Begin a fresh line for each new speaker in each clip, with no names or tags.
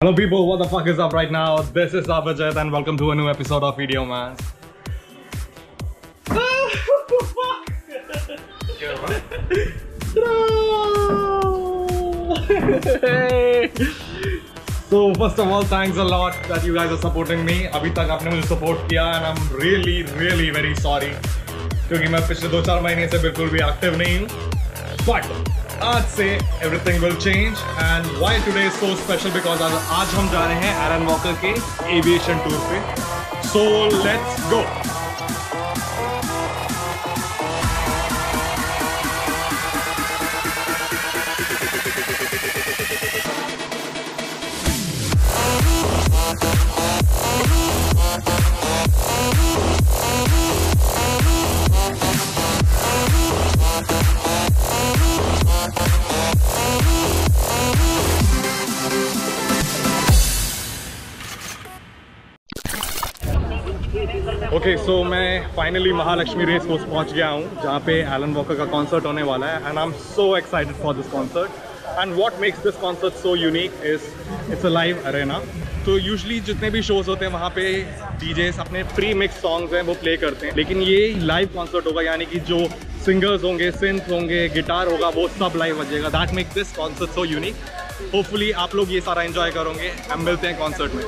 Hello people, what the fuck is up right now? This is Abhijit and welcome to a new episode of Video Man. so first of all, thanks a lot that you guys are supporting me. अभी तक आपने मुझे support किया and I'm really really very sorry क्योंकि मैं पिछले दो चार महीने से बिल्कुल भी एक्टिव नहीं हूँ. But आज से everything will change and why today is so special because आज आज हम जा रहे हैं एरन वॉकर के एविएशन टूर पे. So let's go okay so मैं फाइनली महालक्ष्मी रेस कोर्स पहुँच गया हूँ, जहाँ पे एलन वॉकर का कॉन्सर्ट होने वाला है and I am so excited for this concert and what makes this concert so unique is it's a live arena तो यूजली जितने भी शोज़ होते हैं, वहाँ पे डीजेस अपने प्री मिक्स सॉन्ग्स हैं, वो प्ले करते हैं। लेकिन ये लाइव कॉन्सर्ट होगा, यानी कि जो सिंगर्स होंगे सिंथ होंगे गिटार होगा, वो सब लाइव बजेगा that makes this concert so unique hopefully आप लोग ये सारा एंजॉय करोगे हम मिलते हैं कॉन्सर्ट में।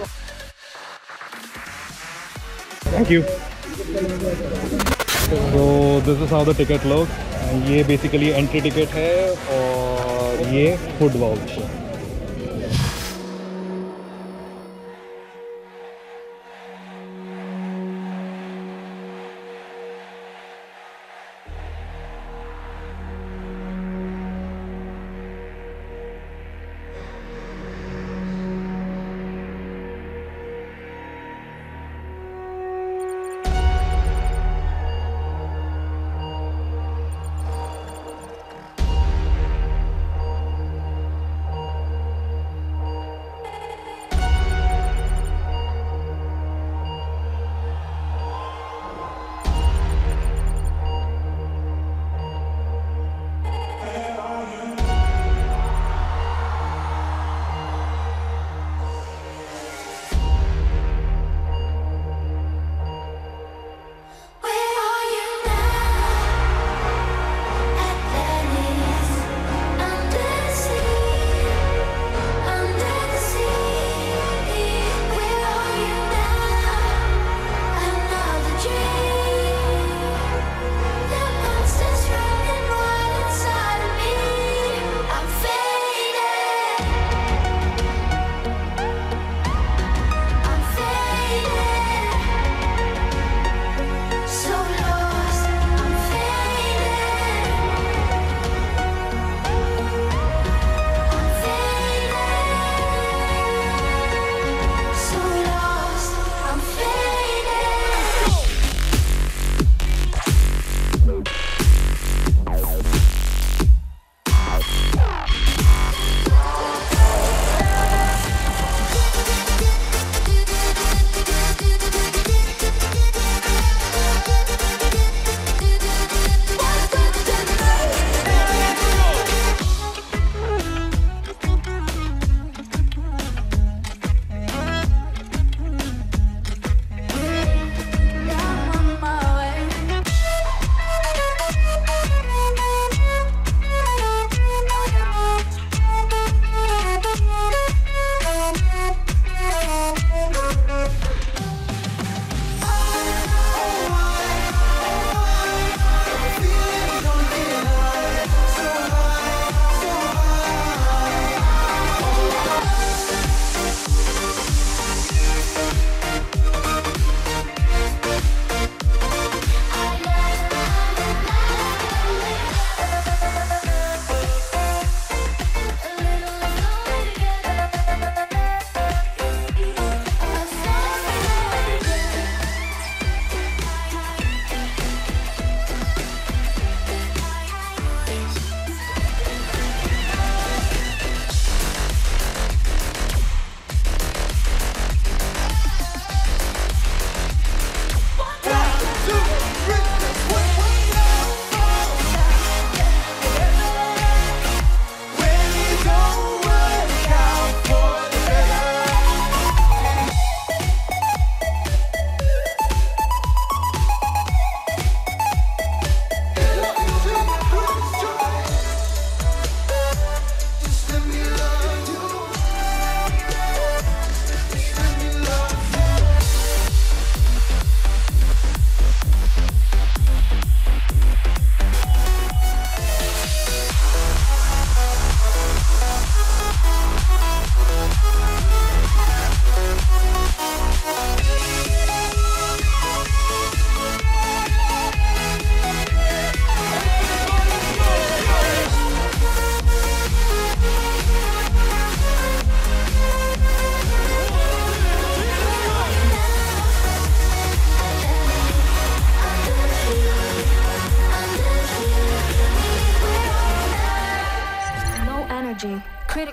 थैंक यू तो this is how the ticket लोग ये बेसिकली एंट्री टिकट है और ये food voucher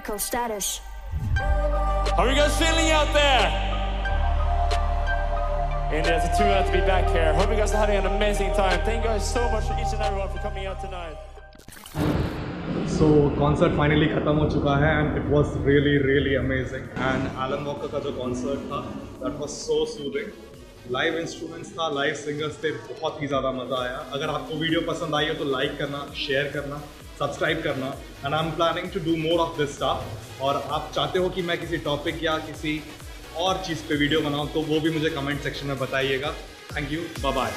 viral status.
How are you guys feeling out there? And it's a two out to be back here. Hope you guys are having an amazing time. Thank you guys so much for each and everyone for coming out tonight.
So concert finally ख़त्म हो चुका है and it was really really amazing and Alan Walker का जो concert था that was so soothing live instruments था live singers थे बहुत ही ज़्यादा मज़ा आया अगर आपको वीडियो पसंद आई हो तो लाइक करना शेयर करना सब्सक्राइब करना and I am planning to do more of this stuff और आप चाहते हो कि मैं किसी टॉपिक या किसी और चीज़ पे वीडियो बनाऊँ तो वो भी मुझे कमेंट सेक्शन में बताइएगा. Thank you bye